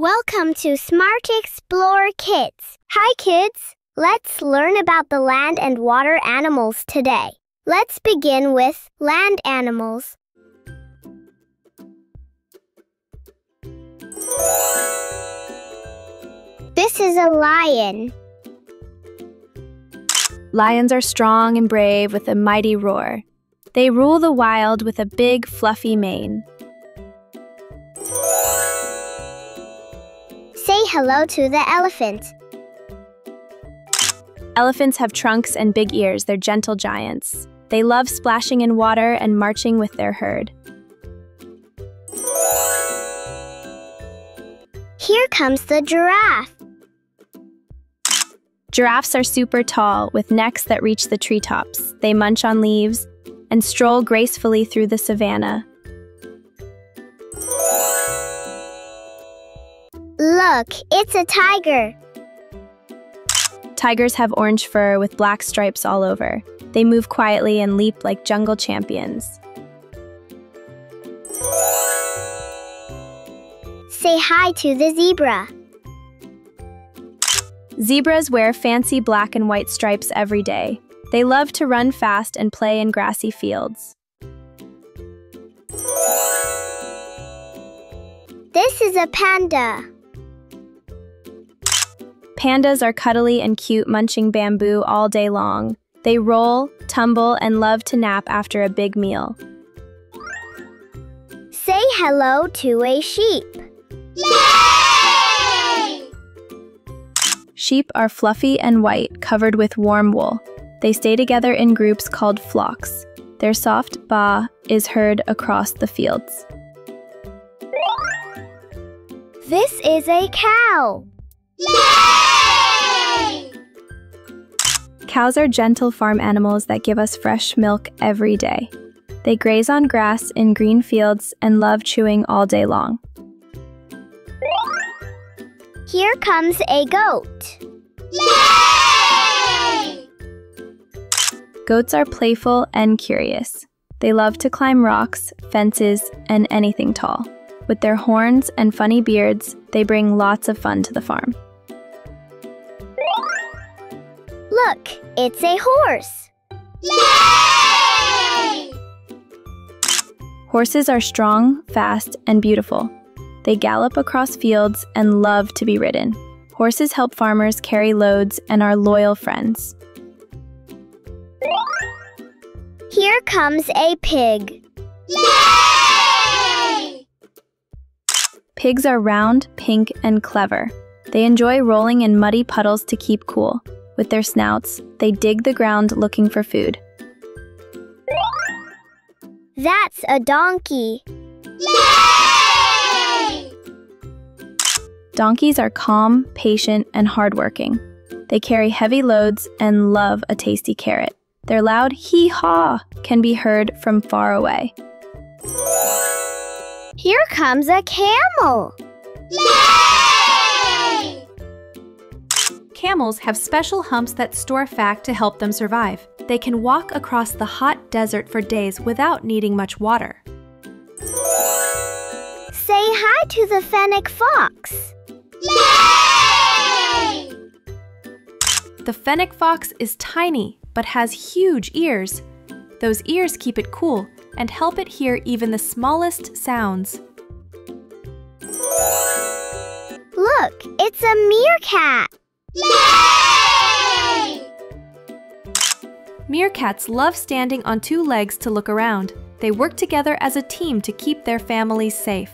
Welcome to Smart Explorer Kids. Hi, kids. Let's learn about the land and water animals today. Let's begin with land animals. This is a lion. Lions are strong and brave with a mighty roar. They rule the wild with a big, fluffy mane. Hello to the elephant. Elephants have trunks and big ears. They're gentle giants. They love splashing in water and marching with their herd. Here comes the giraffe. Giraffes are super tall, with necks that reach the treetops. They munch on leaves and stroll gracefully through the savannah. Look, it's a tiger. Tigers have orange fur with black stripes all over. They move quietly and leap like jungle champions. Say hi to the zebra. Zebras wear fancy black and white stripes every day. They love to run fast and play in grassy fields. This is a panda. Pandas are cuddly and cute, munching bamboo all day long. They roll, tumble, and love to nap after a big meal. Say hello to a sheep. Sheep are fluffy and white, covered with warm wool. They stay together in groups called flocks. Their soft baa is heard across the fields. This is a cow. Cows are gentle farm animals that give us fresh milk every day. They graze on grass in green fields and love chewing all day long. Here comes a goat. Yay! Goats are playful and curious. They love to climb rocks, fences, and anything tall. With their horns and funny beards, they bring lots of fun to the farm. Look, it's a horse. Horses are strong, fast, and beautiful. They gallop across fields and love to be ridden. Horses help farmers carry loads and are loyal friends. Here comes a pig. Pigs are round, pink, and clever. They enjoy rolling in muddy puddles to keep cool. With their snouts, they dig the ground looking for food. That's a donkey. Donkeys are calm, patient, and hardworking. They carry heavy loads and love a tasty carrot. Their loud hee haw can be heard from far away. Here comes a camel. Camels have special humps that store fat to help them survive. They can walk across the hot desert for days without needing much water. Say hi to the fennec fox. Yay! The fennec fox is tiny but has huge ears. Those ears keep it cool and help it hear even the smallest sounds. Look, it's a meerkat. Meerkats love standing on two legs to look around. They work together as a team to keep their families safe.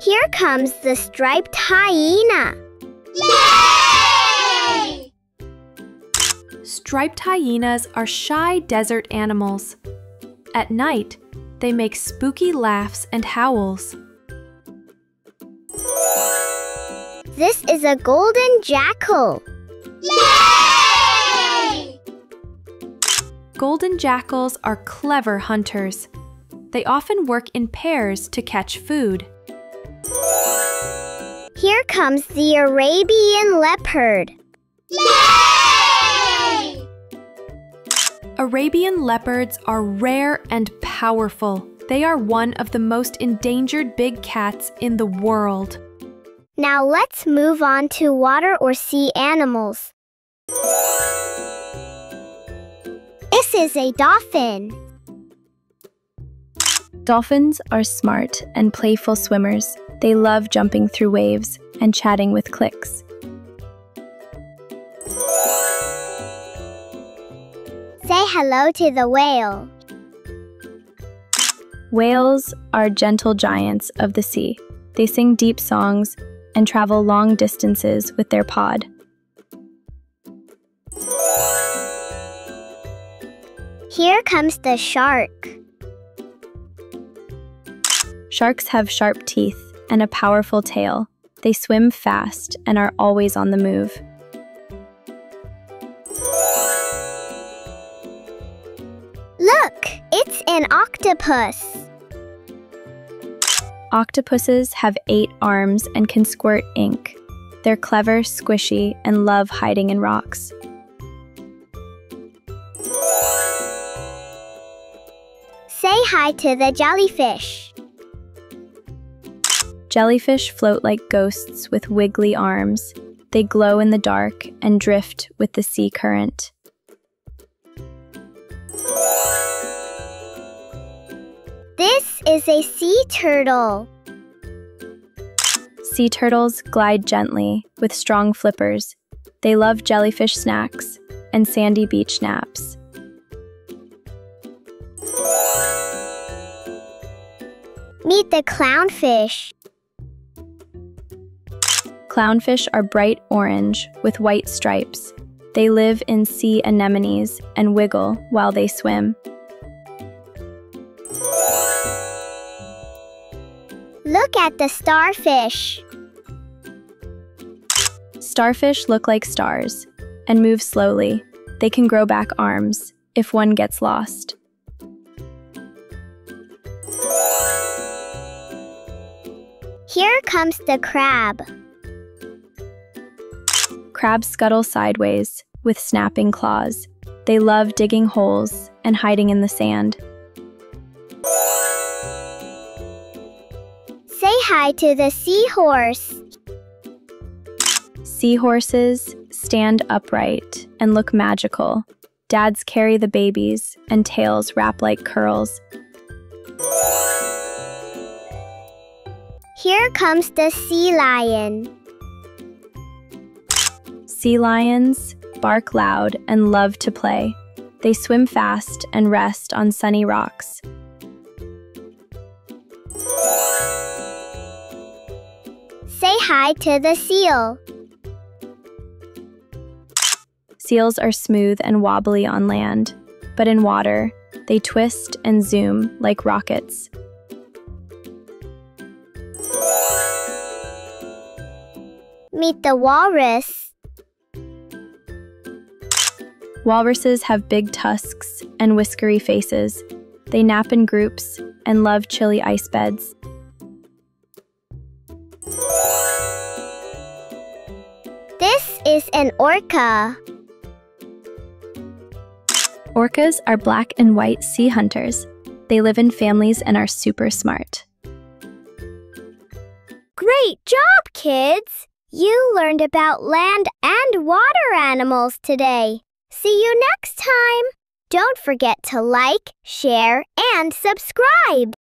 Here comes the striped hyena. Striped hyenas are shy desert animals. At night, they make spooky laughs and howls. This is a golden jackal. Yay! Golden jackals are clever hunters. They often work in pairs to catch food. Here comes the Arabian leopard. Yay! Arabian leopards are rare and powerful. They are one of the most endangered big cats in the world. Now let's move on to water or sea animals. This is a dolphin. Dolphins are smart and playful swimmers. They love jumping through waves and chatting with clicks. Say hello to the whale. Whales are gentle giants of the sea. They sing deep songs and travel long distances with their pod. Here comes the shark. Sharks have sharp teeth and a powerful tail. They swim fast and are always on the move. Look, it's an octopus. Octopuses have eight arms and can squirt ink. They're clever, squishy, and love hiding in rocks. Say hi to the jellyfish. Jellyfish float like ghosts with wiggly arms. They glow in the dark and drift with the sea current. This is a sea turtle. Sea turtles glide gently with strong flippers. They love jellyfish snacks and sandy beach naps. Meet the clownfish. Clownfish are bright orange with white stripes. They live in sea anemones and wiggle while they swim. At the starfish. Starfish look like stars and move slowly. They can grow back arms if one gets lost. Here comes the crab. Crabs scuttle sideways with snapping claws. They love digging holes and hiding in the sand. Hi to the seahorse. Seahorses stand upright and look magical. Dads carry the babies, and tails wrap like curls. Here comes the sea lion. Sea lions bark loud and love to play. They swim fast and rest on sunny rocks. Say hi to the seal. Seals are smooth and wobbly on land, but in water, they twist and zoom like rockets. Meet the walrus. Walruses have big tusks and whiskery faces. They nap in groups and love chilly ice beds. Is an orca. Orcas are black and white sea hunters. They live in families and are super smart. Great job, kids! You learned about land and water animals today. See you next time! Don't forget to like, share, and subscribe!